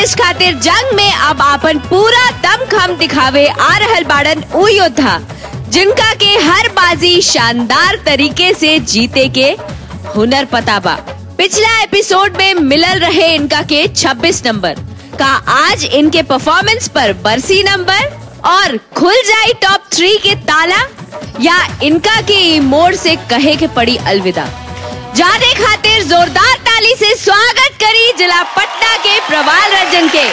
List खातिर जंग में अब आपन पूरा दम खम दिखावे आ रहल बाड़न उ योद्धा, जिनका के हर बाजी शानदार तरीके से जीते के हुनर पता बा पिछला एपिसोड में मिलल रहे इनका के 26 नंबर, का आज इनके परफॉर्मेंस पर बरसी नंबर और खुल जाए टॉप थ्री के ताला, या इनका के मोड़ से कहे के पड़ी अलविदा। जाने खातिर जोरदार ताली से स्वागत करी जिला पटना के प्रवाल रंजन के।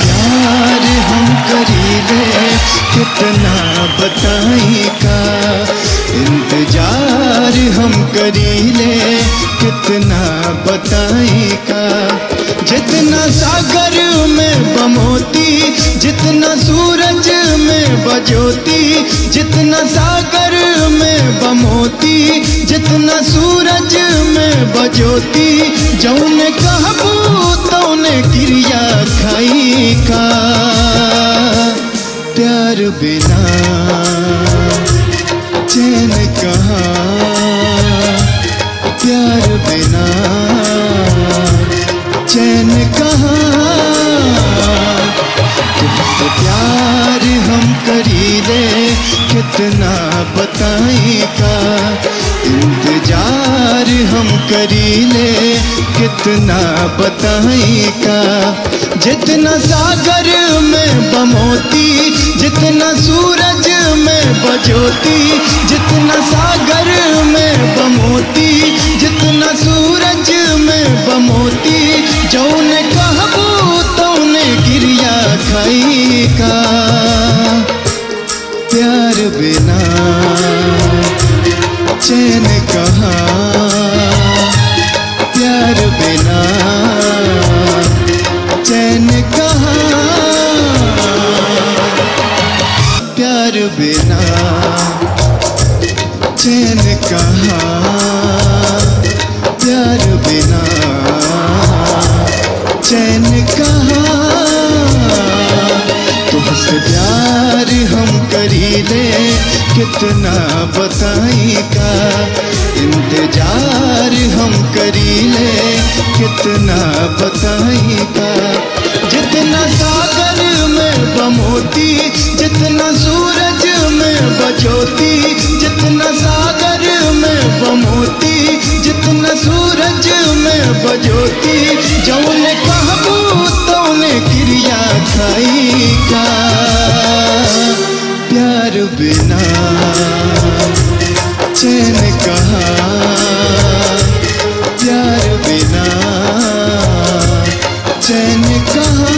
प्यार हम करीले कितना बताई का इंतज़ार हम करीले, कितना बताई का जितना सागर में बमोती जितना सूरज में बजोती, जितना सागर बमोती जितना सूरज में बजोती, जौन कहबू तौने क्रिया खाई का। प्यार बिना चैन कहाँ, प्यार बिना चैन कहाँ। प्यार हम करीले कितना बताई का। इंतज़ार हम करीले कितना बताई का? जितना सागर में बमोती जितना सूरज में बजोती, जितना सागर में बमोती जितना सूरज में बमोती जौन कहबू तौने गिरिया खाई का? प्यार बिना चैन कहाँ प्यार बिना। चैन कहाँ? प्यार बिना। चैन कहाँ? प्यार बिना। चैन कहाँ? तुमसे प्यार हम करीले कितना बताई का? इंतज़ार हम करी ले, कितना बताई का। जितना सागर में बमोती जितना सूरज में बचोती जितना सागर में बमोती जितना सूरज में बजोती, जौन कहबू तौने क्रिया खाई का। प्यार बिना चैन कहाँ, प्यार बिना चैन कहाँ?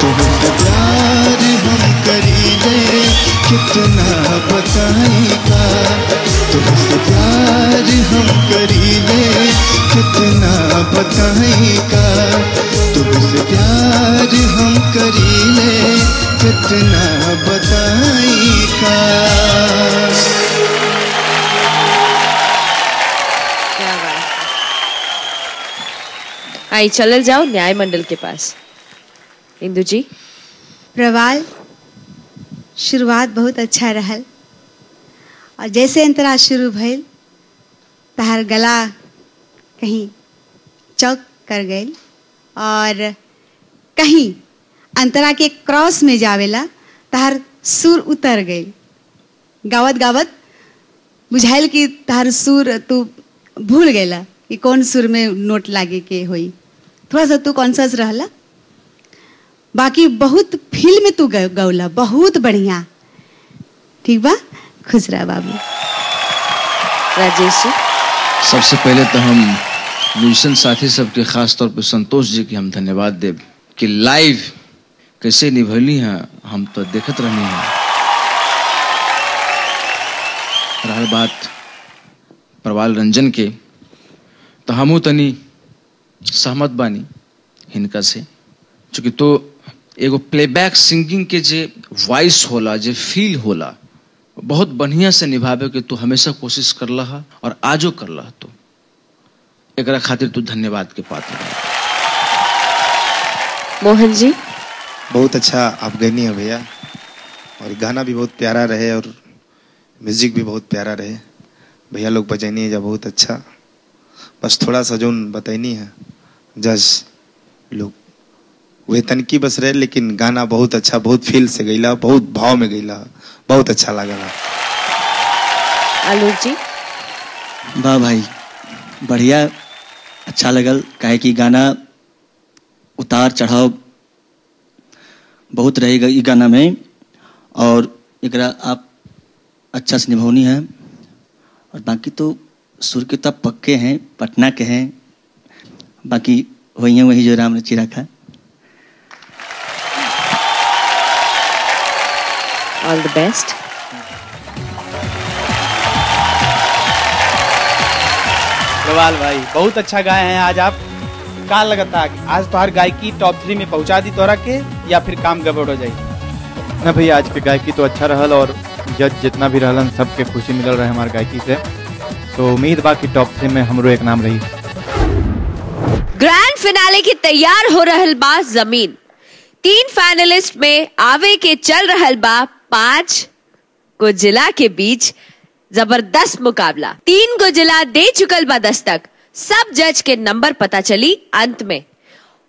तुमसे प्यार हम करीले कितना बताई का? तुमसे प्यार हम करीले कितना बताई का? तुमसे प्यार हम करीले कितना आई चलल जाओ न्याय मंडल के पास। इंदु जी। प्रवाल, शुरुआत बहुत अच्छा रहल। और जैसे अंतरा शुरू भइल, तहार गला कहीं चौक कर गई और कहीं अंतरा के क्रॉस में जावेला, तहार सुर उतर गई गावत गावत बुझाइल कि तहार सुर तू भूल गईला कि कौन सुर में नोट लागे के होई। थोड़ा सा तू कॉन्सियस रहला बाकी बहुत फील में तू गौला बहुत बढ़िया. ठीक बा? खुश रह बाबू. राजेश सबसे पहले तो हम म्यूजिशियन साथी सबके खास तौर पे संतोष जी के हम धन्यवाद देव कि लाइव कैसे निभैली हैं हम तो देखत रहनी हैं। रहा बात प्रवाल रंजन के तो हमू तनी सहमत बानी हिनका से। चूँकि तो एगो प्लेबैक सिंगिंग के जे वॉइस होला जे फील होला बहुत बढ़िया से निभावे के तू हमेशा कोशिश करला हा और आजो कर करला तू। एक खातिर तू धन्यवाद के पात्र मोहन जी। बहुत अच्छा आप गनी है भैया। और गाना भी बहुत प्यारा रहे और म्यूज़िक भी बहुत प्यारा रहे। भैया लोग बजैनी है जब बहुत अच्छा। बस थोड़ा सा जो बतैनी है। जज लोग। वे तनकी बस रहे लेकिन गाना बहुत अच्छा बहुत फील से गईला बहुत भाव में गईला बहुत अच्छा लगा। आलोक जी? वाह भाई बढ़िया अच्छा लगल। काहे कि गाना उतार चढ़ाव बहुत रहेगा ई गाना में और एक आप अच्छा से निभौनी है। और बाकी तो सुर के तो पक्के हैं पटना के हैं बाकी वही हैं वही जो राम ने चिरा खा ऑल द बेस्ट प्रवाल भाई बहुत अच्छा गाए हैं आज आप। का लगता है आज तो हर गायकी टॉप थ्री में पहुँचा दी तोरा के या फिर काम गड़बड़ हो जाई ना भैया आज के गायकी तो अच्छा रहल और जज जितना भी रहलन सबके खुशी मिलल रहे हमारे गायकी से। तो उम्मीद बा कि टॉप थ्री में हमरो एक नाम रही। ग्रैंड फिनाले की तैयार हो रहल बा ज़मीन। तीन फाइनलिस्ट में आवे के चल रहल बा पाँच को जिला के बीच ज़बरदस्त मुकाबला। तीन को जिला दे चुकल बा दस्तक। सब जज के नंबर पता चली अंत में।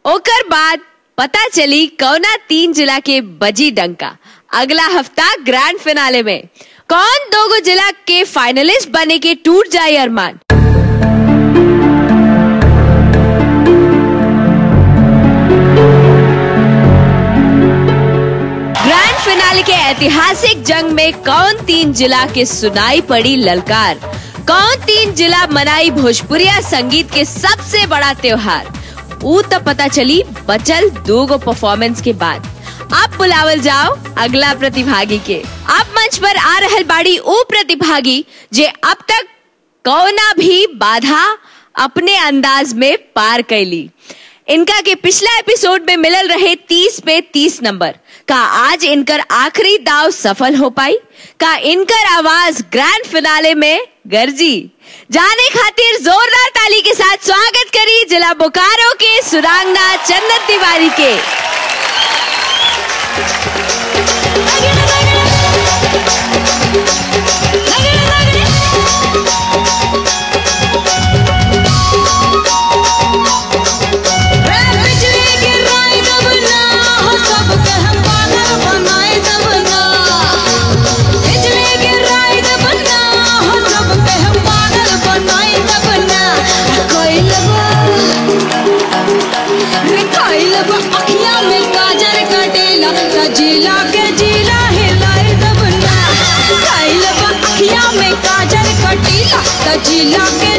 ओकर बाद पता चली कौना तीन जिला के बजी डंका। अगला हफ़्ता ग्रैंड फिनाले में। कौन दो गो जिला के फाइनलिस्ट बने के टूट जाए अरमान? ऐतिहासिक जंग में कौन तीन जिला के सुनाई पड़ी ललकार? कौन तीन जिला मनाई भोजपुरिया संगीत के सबसे बड़ा त्योहार? ऊ तो पता चली बचल दो गो परफॉर्मेंस के बाद। अब बुलावल जाओ अगला प्रतिभागी के। अब मंच पर आ रहल बाड़ी ऊ प्रतिभागी जे अब तक कौना भी बाधा अपने अंदाज में पार कैली। इनका के पिछला एपिसोड में मिलल रहे 30 पे 30 नंबर। का आज इनकर आखिरी दाव सफल हो पाई? का इनकर आवाज़ ग्रैंड फिनाले में गर्जी। जाने खातिर जोरदार ताली के साथ स्वागत करी जिला बोकारो के सुरांगना चंदन तिवारी के। जिला में काजल जिला के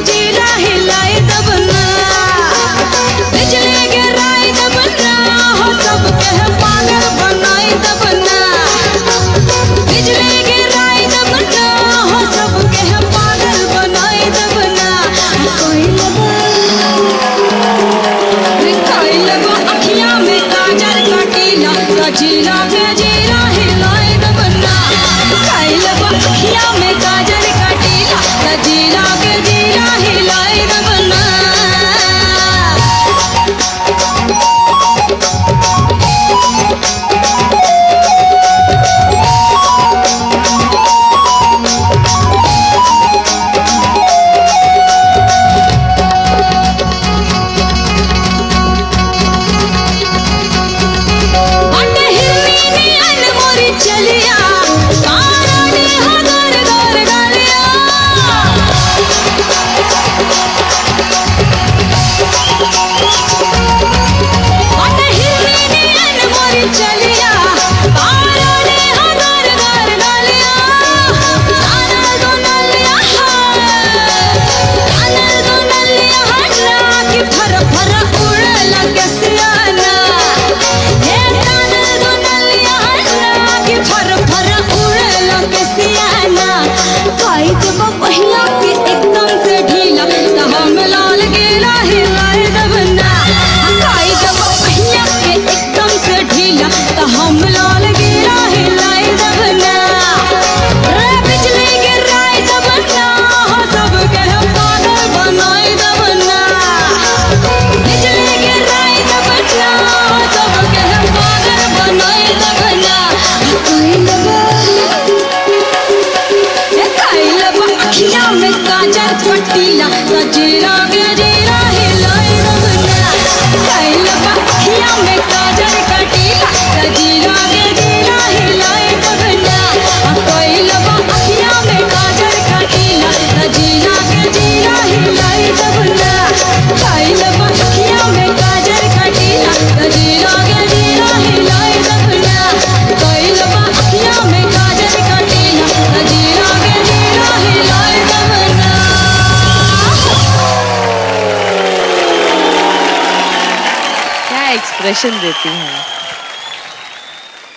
एक्सप्रेशन देती हैं।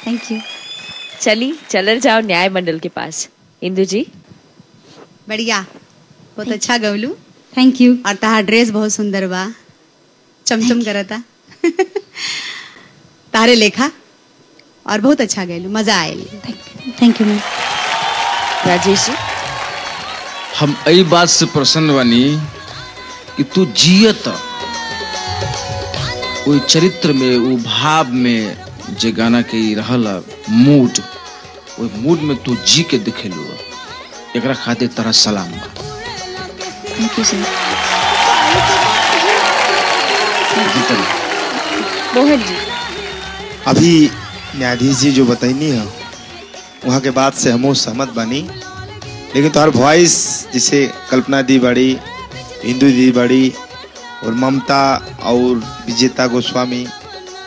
थैंक यू चली चलर जाओ न्याय मंडल के पास। इंदु जी? बढ़िया। बहुत अच्छा गवलू। थैंक यू और तहार ड्रेस बहुत सुंदर बा। चमचम करता। तारे लेखा। और बहुत अच्छा गैलू मज़ा oil thank you ma'am Rajesh ji? हम एई बात से प्रसन्न बनी कि तू जियत। ओई चरित्र में वो भाव में जे गाना के ई रहल मूड ओई मूड में तू जी के दिखेलू। एकरा खातिर तरह सलाम। बा thank you sir Mohan ji. अभी न्यायाधीश जी जो बताइनी है वहाँ के बाद से हमो सहमत बनी। लेकिन तुम्हार वॉइस जैसे कल्पना दी बड़ी हिंदू दी बड़ी और ममता और विजेता गोस्वामी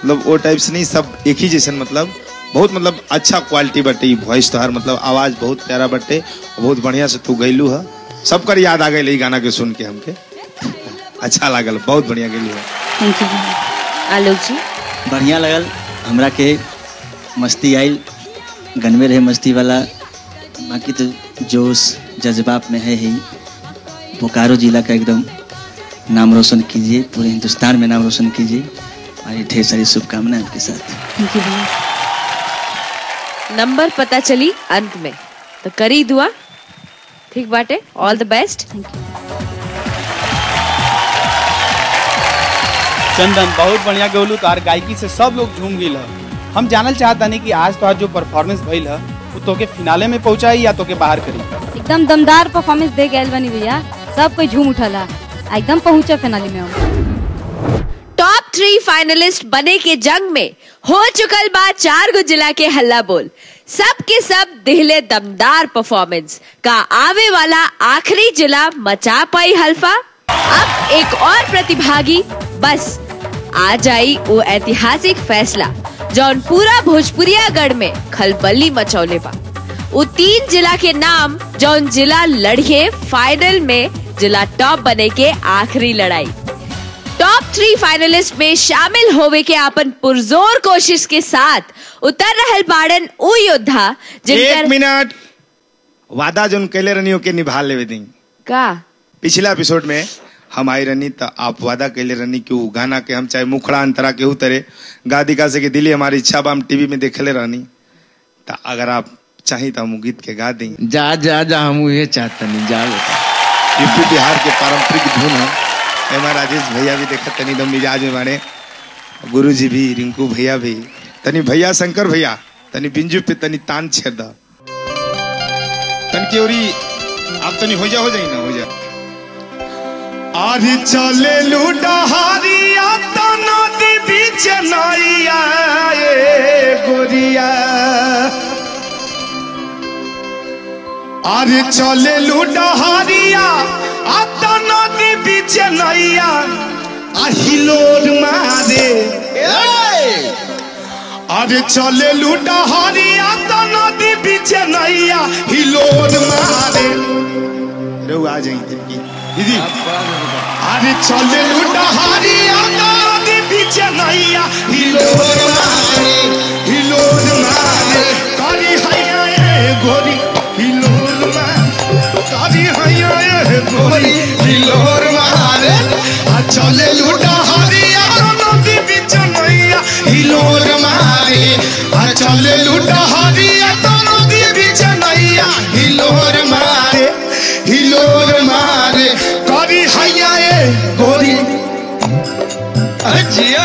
मतलब वो टाइप से नहीं सब एक ही जैसन मतलब बहुत मतलब अच्छा क्वालिटी बटे वॉइस तो हर मतलब आवाज़ बहुत प्यारा बटे बहुत बढ़िया से तू गैलू है। सबकर याद आ गई गाना के सुन के हमके। अच्छा लागल बहुत बढ़िया गैलू है। Thank you Alok ji? बढ़िया लगल हमरा के मस्ती आयल गनवे रहे मस्ती वाला। बाकी तो जोश जज्बात में है ही। बोकारो जिला का एकदम नाम रोशन कीजिए पूरे हिंदुस्तान में नाम रोशन कीजिए हमारी ढेर सारी शुभकामनाएँ आपके साथ। थैंक यू भैया। नंबर पता चली अंत में। तो करी दुआ। ठीक बाटे। All the best thank you Chandan बहुत बढ़िया गौलू तोहार गायकी से सब लोग झूम गई हम जानल चाहता नहीं कि आज तोहार जो परफॉर्मेंस भइल है वो तोके फिनाले में पहुंचाई या तोके बाहर करी। एकदम दमदार परफॉर्मेंस दे गए बनी भैया। सब कोई झूम उठल है एकदम पहुँचे फिनाली में टॉप थ्री फाइनलिस्ट बने के जंग में हो चुकल बात चार गो जिला के हल्ला बोल। सब के सब दिहले दमदार परफॉर्मेंस का आवे वाला आखिरी जिला मचा पाई हल्फा। अब एक और प्रतिभागी, बस, आ जाई वो ऐतिहासिक फैसला जौन पूरा भोजपुरिया गढ़ में खलबली मचौले बा वो तीन जिला के नाम जौन जिला लड़िए फाइनल में जिला टॉप बने के आखिरी लड़ाई। टॉप थ्री फाइनलिस्ट में शामिल होवे के अपन पुरजोर कोशिश के साथ उतर रहल बाड़न उ योद्धा एक मिनट। वादा जोन कैले रहनी के निभा लेवे दी का? पिछला एपिसोड में हम आई रहनी तो आप वादा कैले रहनी कि वो गाना के हम चाहे मुखड़ा अंतरा के तरे गा दिखा से कि दिल्ली हमारी इच्छा बा हम टीवी में देखले रहनी। तो अगर आप चाही तो हम गीत के गा दी। जा जा जा हम ये चाहतनी जा बेटा। यूपी बिहार के पारंपरिक धुन है। एमा राजेश भैया भी देखा, तनी दम मिजाज में बाड़े गुरु जी भी, रिंकू भैया भी, तनी भैया शंकर भैया, तनी बिंजू पे तनी तान छेद। तन की आप तनी हो जा हो जाई ना हो जा आरी चले लुडहारिया तो नदी अरे चले लुडहरिया आता नदी बीच नैया अरे चले लुडहरिया नदी बीच नैया हिलोर मारे। दीदी अरे चले नदी बीच नैया हिलोर मारे हिलोर मारे। कारी हैया ए गोरी हिलोर मारे आ चले लुडहारिया आता नदी बिचे नैया हिलोर मारे आ चले लुडहारिया आता नदी बिचे नैया हिलोर मारे हिलोर मारे कारी हैया ए गोरी अजिया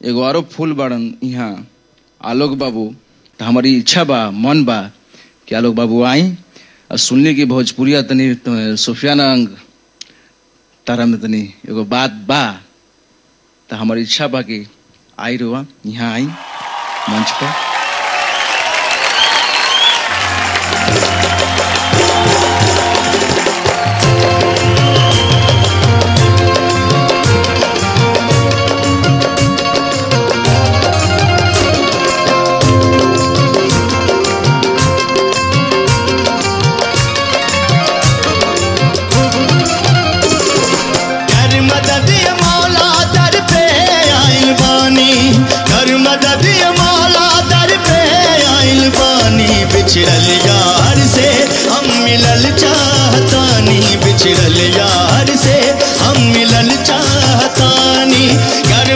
एगो आरो फूल बाड़न यहाँ आलोक बाबू तो हमारी इच्छा बा, मन बा, कि आलोक बाबू आई और सुनने की भोजपुरिया तनी सुफियाना अंग तारा में तनी एगो बात बा तो हमारी इच्छा बा कि आई रुआ यहाँ आई मंच पर। मदद मौला दर पे आइल बानी बिछड़ल यार से। हम मिलल चाहतानी बिछड़ल यार से। हम मिलल चाहतानी। कर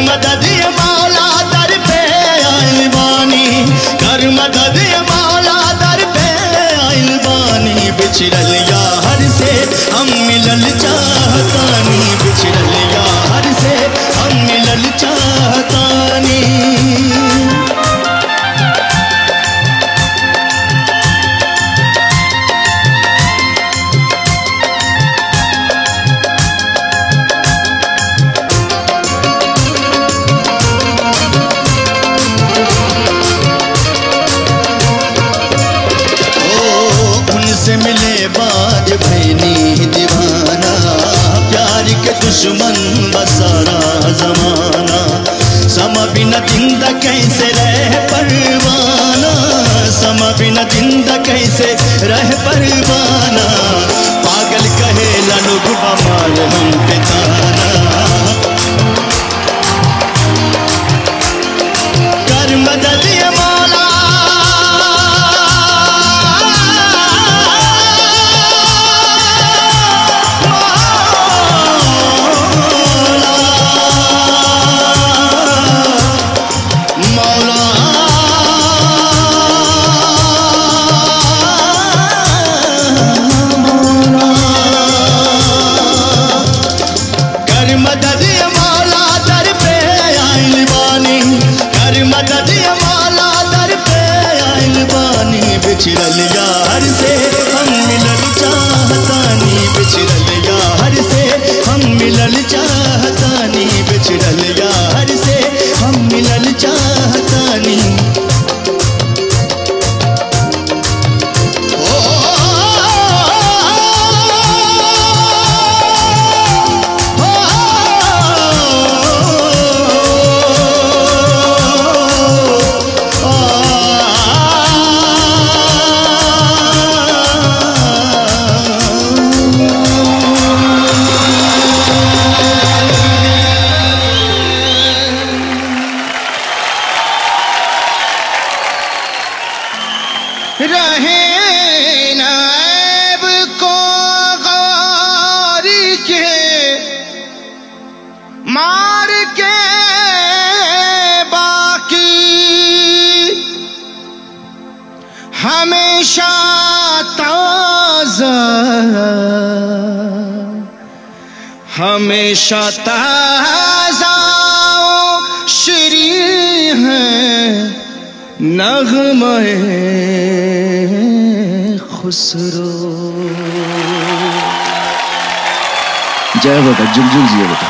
मार के बाकी। हमेशा ताज़ा। हमेशा ताज़ा श्री है नगमए खुसरो। जय बेटा जुग जिए बेटा